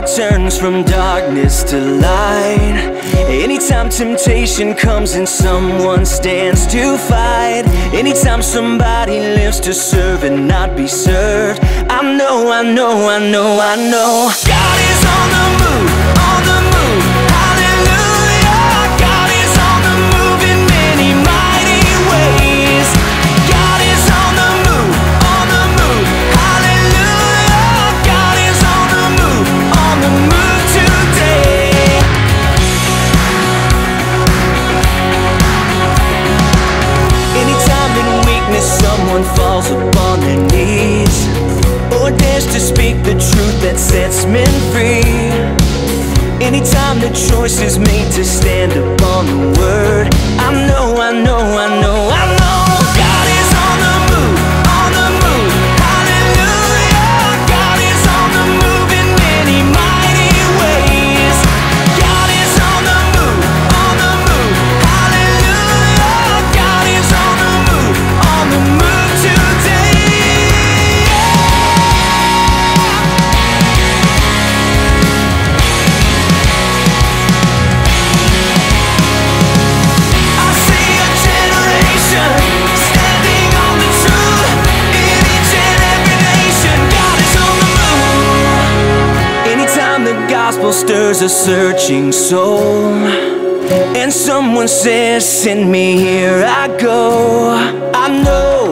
turns from darkness to light. Anytime temptation comes and someone stands to fight. Anytime somebody lives to serve and not be served. I know, I know, I know, I know. God falls upon their knees. Or dares to speak the truth that sets men free. Anytime the choice is made to stand upon the word I know, I know, I gospel stirs a searching soul, and someone says, "Send me here," I go. I know